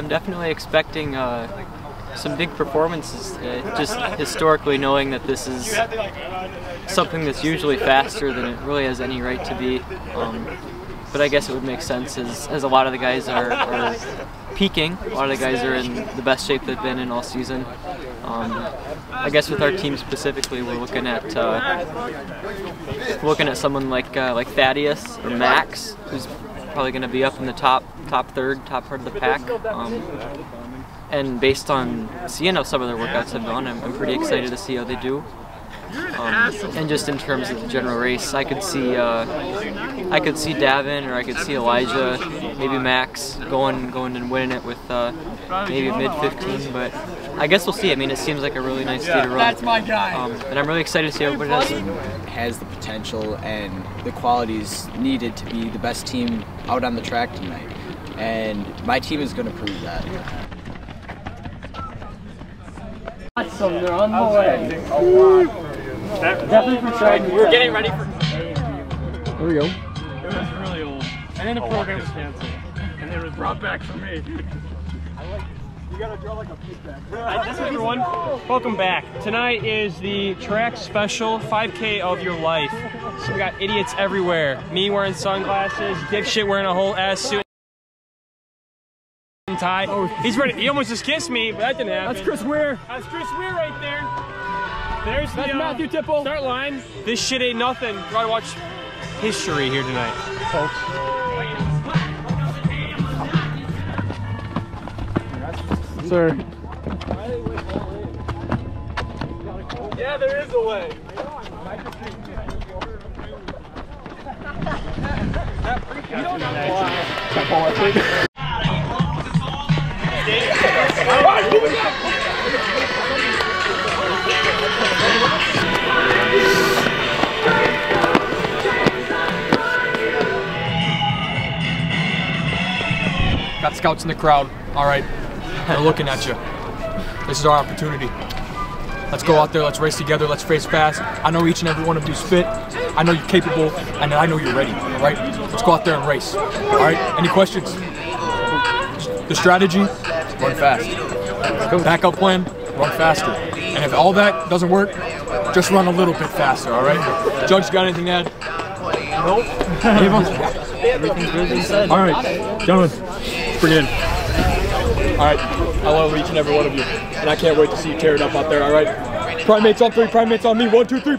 I'm definitely expecting uh, some big performances. Uh, just historically knowing that this is something that's usually faster than it really has any right to be. Um, but I guess it would make sense as, as a lot of the guys are, are peaking. A lot of the guys are in the best shape they've been in all season. Um, I guess with our team specifically, we're looking at uh, looking at someone like uh, like Thaddeus or Max, who's probably going to be up in the top top third, top part of the pack. Um, and based on seeing how some of their workouts have gone, I'm, I'm pretty excited to see how they do. Um, and just in terms of the general race, I could see uh, I could see Davin or I could see Elijah, maybe Max going going and winning it with uh, maybe mid 15. But I guess we'll see. I mean, it seems like a really nice day to run. That's my guy. Um, and I'm really excited to see everybody else. Has the potential and the qualities needed to be the best team out on the track tonight, and my team is going to prove that. Awesome, they're on the way. Definitely for sure. We're getting ready for. There we go. It was really old. And then the program was canceled. And then it was brought back for me. I like it. You gotta draw like a feedback. Hi, everyone. Welcome back. Tonight is the track special 5K of your life. So we got idiots everywhere. Me wearing sunglasses, dipshit wearing a whole ass suit. Tie. Oh, he's ready. He almost just kissed me, but that didn't happen. That's Chris Weir. That's Chris Weir right there. There's That's the uh, Matthew Tipple. start line. This shit ain't nothing. You gotta watch history here tonight, folks. Sir. Yeah, there is a way. Got scouts in the crowd. All right. They're looking at you. This is our opportunity. Let's go out there. Let's race together. Let's race fast. I know each and every one of you's fit. I know you're capable, and I know you're ready. All right. Let's go out there and race. All right. Any questions? The strategy: run fast. Backup plan: run faster. And if all that doesn't work, just run a little bit faster. All right. Judge, got anything to add? Nope. Everything's said. All right, gentlemen, All right, I love each and every one of you, and I can't wait to see you tear it up out there. All right, primates on three, primates on me. One, two, three.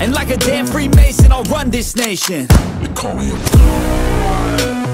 And like a damn Freemason, I'll run this nation. They call me a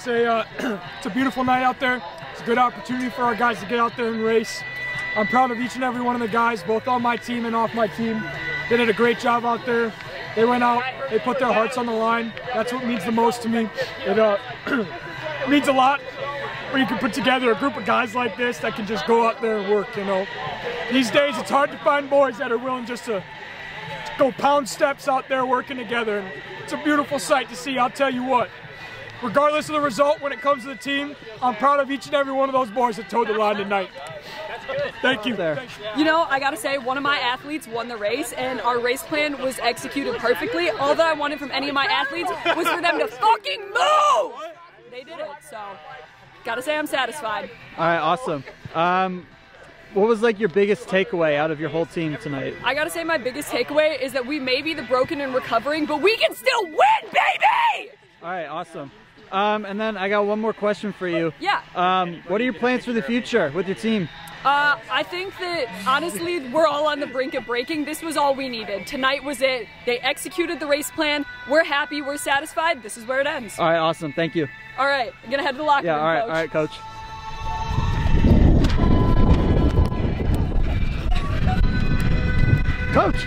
It's a uh, it's a beautiful night out there. It's a good opportunity for our guys to get out there and race. I'm proud of each and every one of the guys, both on my team and off my team. They did a great job out there. They went out, they put their hearts on the line. That's what means the most to me. It uh, means a lot when you can put together a group of guys like this that can just go out there and work, you know. These days it's hard to find boys that are willing just to go pound steps out there working together. And it's a beautiful sight to see, I'll tell you what. Regardless of the result when it comes to the team, I'm proud of each and every one of those boys that toed the line tonight. Thank you. There. You know, I gotta say, one of my athletes won the race, and our race plan was executed perfectly. All that I wanted from any of my athletes was for them to fucking move! They did it, so gotta say I'm satisfied. All right, awesome. Um, what was like your biggest takeaway out of your whole team tonight? I gotta say, my biggest takeaway is that we may be the broken and recovering, but we can still win, baby! All right, awesome. Um, and then I got one more question for you. Yeah. Um, what are your plans for the future with your team? Uh, I think that honestly, we're all on the brink of breaking. This was all we needed. Tonight was it. They executed the race plan. We're happy. We're satisfied. This is where it ends. All right, awesome. Thank you. All right, I'm gonna head to the locker Yeah, room. all right, coach. all right, coach. Coach!